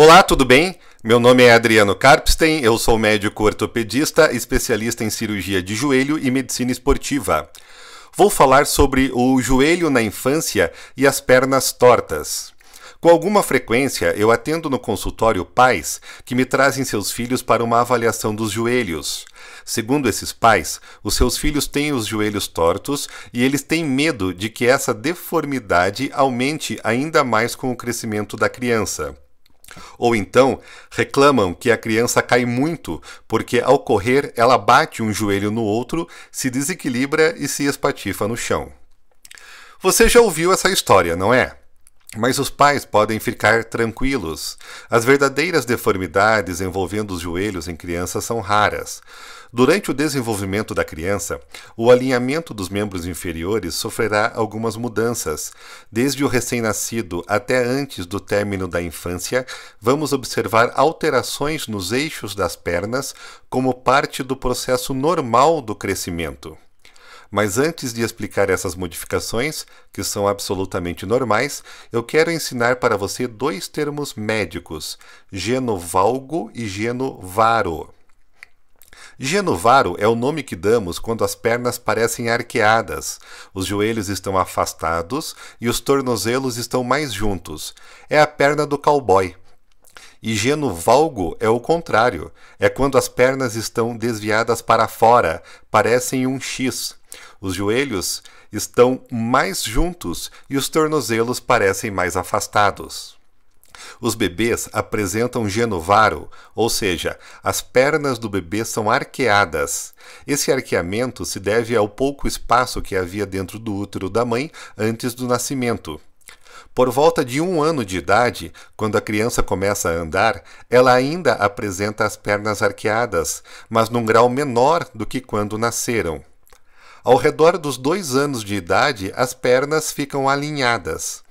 Olá, tudo bem? Meu nome é Adriano Karpstein, eu sou médico ortopedista, especialista em cirurgia de joelho e medicina esportiva. Vou falar sobre o joelho na infância e as pernas tortas. Com alguma frequência, eu atendo no consultório pais que me trazem seus filhos para uma avaliação dos joelhos. Segundo esses pais, os seus filhos têm os joelhos tortos e eles têm medo de que essa deformidade aumente ainda mais com o crescimento da criança. Ou então reclamam que a criança cai muito, porque ao correr ela bate um joelho no outro, se desequilibra e se espatifa no chão. Você já ouviu essa história, não é? Mas os pais podem ficar tranquilos. As verdadeiras deformidades envolvendo os joelhos em crianças são raras. Durante o desenvolvimento da criança, o alinhamento dos membros inferiores sofrerá algumas mudanças. Desde o recém-nascido até antes do término da infância, vamos observar alterações nos eixos das pernas como parte do processo normal do crescimento. Mas antes de explicar essas modificações, que são absolutamente normais, eu quero ensinar para você dois termos médicos: genovalgo e genovaro. Genovaro é o nome que damos quando as pernas parecem arqueadas, os joelhos estão afastados e os tornozelos estão mais juntos. É a perna do cowboy. E genovalgo é o contrário, é quando as pernas estão desviadas para fora, parecem um X. Os joelhos estão mais juntos e os tornozelos parecem mais afastados. Os bebês apresentam genovaro, ou seja, as pernas do bebê são arqueadas. Esse arqueamento se deve ao pouco espaço que havia dentro do útero da mãe antes do nascimento. Por volta de um ano de idade, quando a criança começa a andar, ela ainda apresenta as pernas arqueadas, mas num grau menor do que quando nasceram. Ao redor dos dois anos de idade, as pernas ficam alinhadas.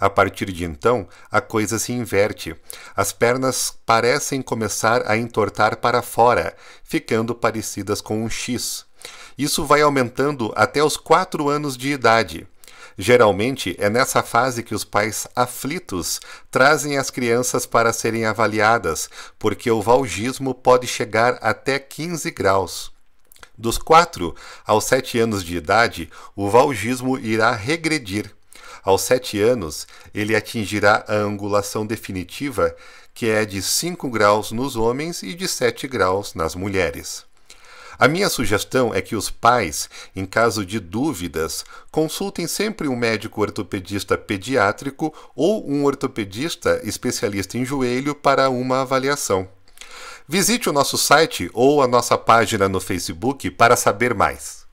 A partir de então, a coisa se inverte. As pernas parecem começar a entortar para fora, ficando parecidas com um X. Isso vai aumentando até os quatro anos de idade. Geralmente é nessa fase que os pais aflitos trazem as crianças para serem avaliadas, porque o valgismo pode chegar até 15 graus. Dos 4 aos 7 anos de idade, o valgismo irá regredir. Aos 7 anos, ele atingirá a angulação definitiva, que é de 5 graus nos homens e de 7 graus nas mulheres. A minha sugestão é que os pais, em caso de dúvidas, consultem sempre um médico ortopedista pediátrico ou um ortopedista especialista em joelho para uma avaliação. Visite o nosso site ou a nossa página no Facebook para saber mais.